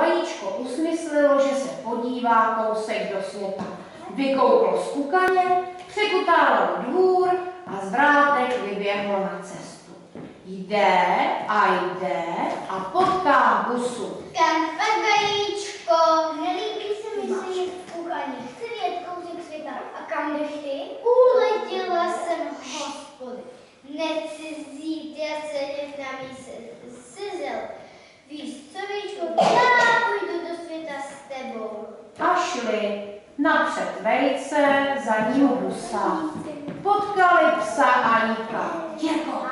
vajíčko usmyslilo, že se podívá kousek do světa. Vykouklo z kukaně, překutálil dvůr a z vrátek vyběhlo na cestu. Jde a jde a potká husu. Kam pak vajíčko? Nelíbí se mi sedět v kuchaní. Chci vědět kousek světa. A kam jdeš ty? Uletěla jsem hospody. Nechci zítra sedět na míse sizel. Víš co, vajíčko? Já půjdu do světa s tebou. A šli napřed vejce, za ním husa. Potkali psa Aníka. Jirko,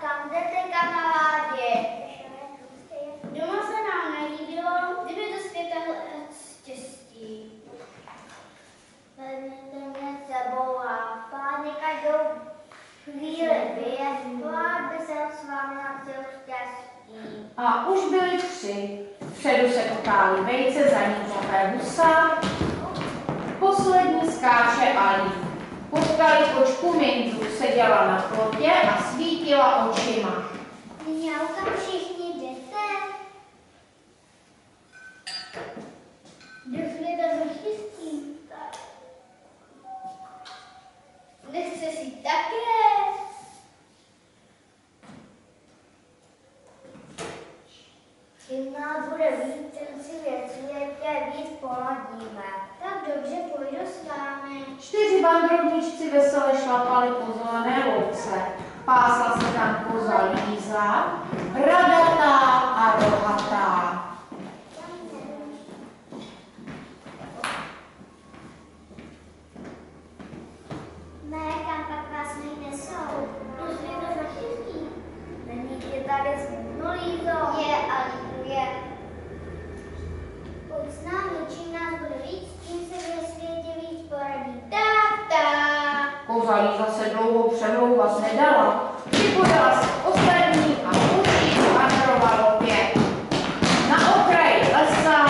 Kam jdete, kamarádě? Doma se nám nelíbilo, kdyby do světa hledat štěstí. Vezměte mě sebou a páně každou chvíli vyjezd, by jsem s vámi nachtěl štěstí. A už byli tři. Vpředu se potáli vejce, za ním husa. Poslední skáče Ali. Potkali kočku Mindu, seděla na plotě a svítila očima. Měl tam Čtyři bandrovníčci vesele šlapali po zelené louce. Pásla se tam koza Líza, bradatá a rohatá. Ne, kam pak vás nesou? Do světa za štěstí. Není tě tady smutno, Lízo? Je, ale je. Pojď s námi, čím nás bude víc, tím se ve světě víc poradí. Táta! Koza Líza se dlouho přemlouvat nedala. Připojila se k ostatním a už vandrovalo pět. Na okraji lesa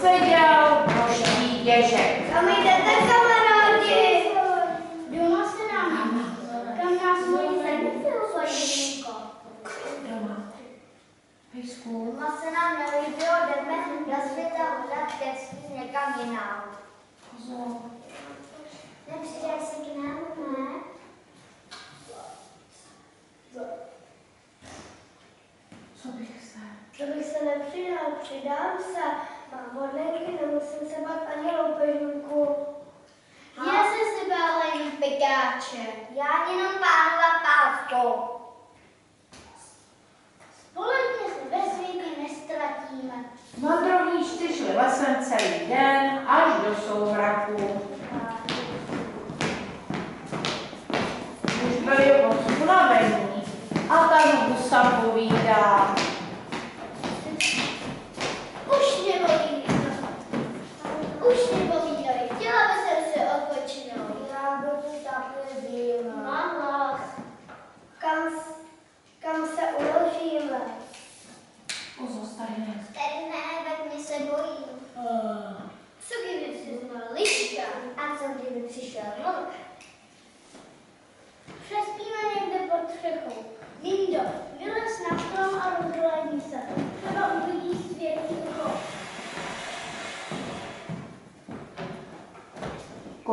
seděl množství děžek. Kam jdete, kamarádi? Doma se nám, kam nás moji zanechil, Doma. Pejsku. Doma se nám nelíbilo, jdeme do světa hledat štěstí někam jinam. Kozo. Nepřidaj se k nám, ne? Co bych se? To bych se nepřidal, přidám se. Mám vodlenky, nemusím se bát ani loupežníku. Už byli moc unavení a tak husa povídá. Už mě bolí. Už mě bolí nohy. Chtěla by jsem si odpočinout. Já by tu taky zima. Mám hlas. Kam, s- kam se uložíme? Pozostane. Tady ne, tak mě se bojím. Co kdyby přiznal liška? A co kdyby přišel vlk? Přespíme někde pod střechou. Lindo, vylez na strom a rozhlédni se. Třeba uvidí světý chod.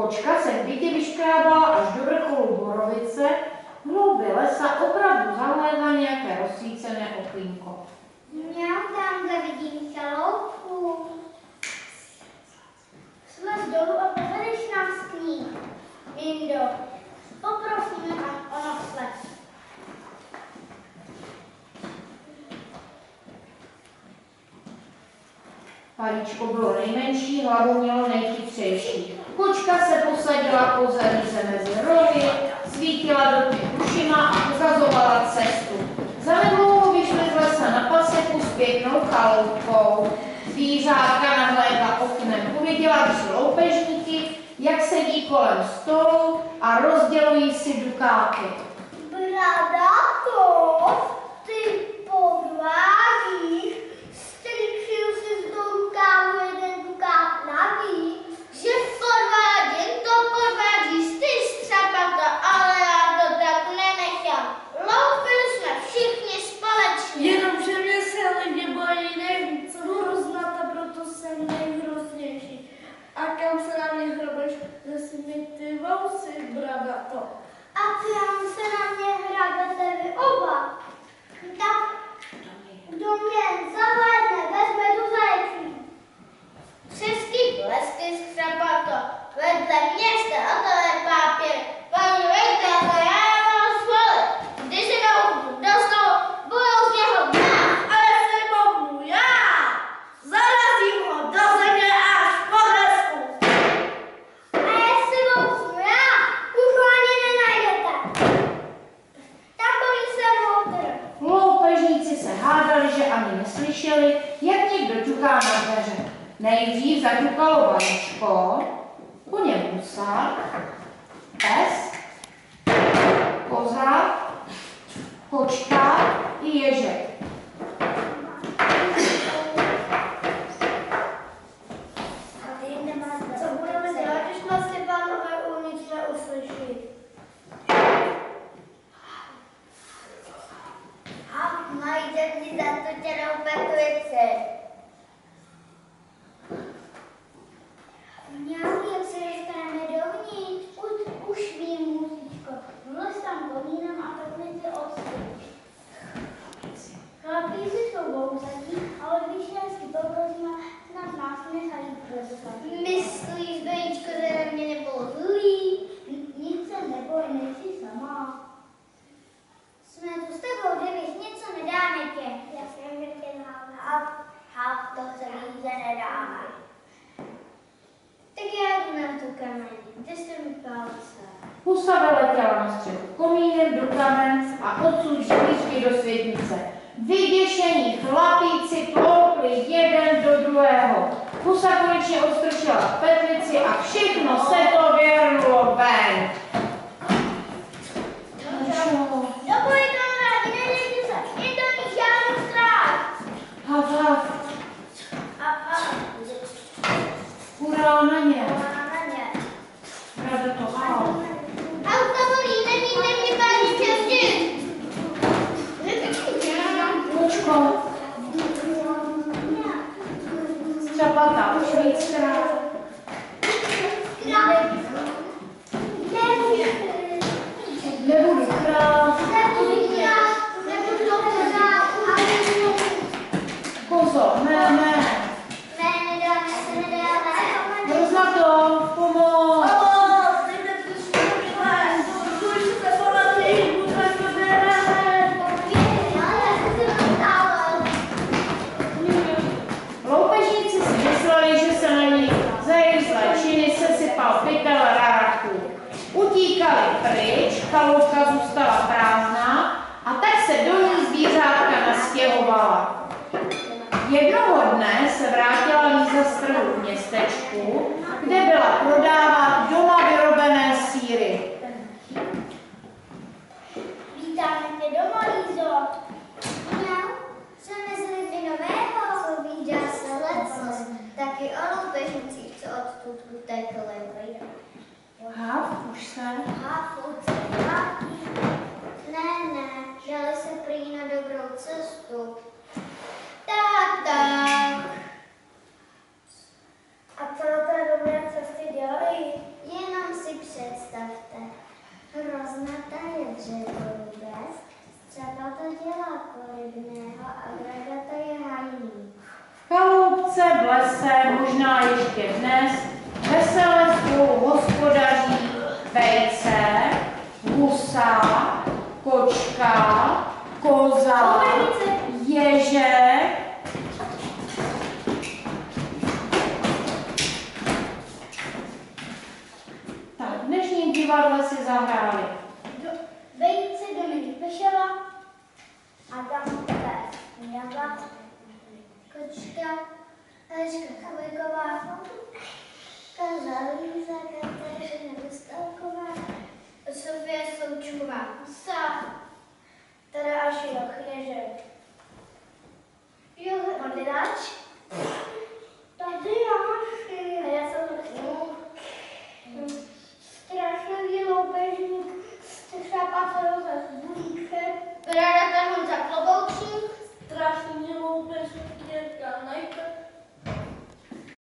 Kočka se v bytě vyškrábala až do vrcholu borovice, v hloubi lesa opravdu zahlédla nějaké rozsvícené okýnko. Já tamhle vidím chaloupku. Slez dolů a povedeš nám s ní. Lindo, poprosíme o nosled. Vajíčko bylo nejmenší, hlavu mělo nejchytřejší. Kočka se posadila po zemize mezi rohy, svítila do těch ušima a ukazovala cestu. Zanedlouho vyšli z lesa na paseku s pěknou chaloupkou. Zvířátka nahlédla oknem, uviděla tři loupežníky, jak sedí kolem stolu a rozdělují si dukáty. Bradáko, Vedle mě jste otové pápěr, paní ředitelka, já mám svaly. Když se do dostanou, budou z něho dát. Ale se mohu já. Zarazím ho do země až po desku. A jestli mohu já, už ho ani nenajdete. Takový jsem moudr. Loupežníci se hádali, že ani neslyšeli, jak někdo ťuká na dveře. Nejdřív zaťukalo vajíčko, psa, pes, koza, kočka i ježe. do světnice. Vyděšení chlapíci ploukli jeden do druhého. Pusa konečně odstrčila petlici a všechno se to věrnulo ven. já batata. ze v městečku, kde byla prodávat doma vyrobené síry. Vítáme tě doma, Lízo. Mňau, jsme z Livinového. Povídá se lecos, taky o loupežnicích, co odtud utekli. Hav, už se. Hav, koza, ježe, tak v dnešním divadle si zahráli. Do, vejce Dominik Pešela a tam pes. Měla, kočka, Eliška Chabejková, Kaza Líza, Kateřina Dostalková, Sofie Součková, Husa, Taraş yok, yiyecek. Yok, ne ilaç?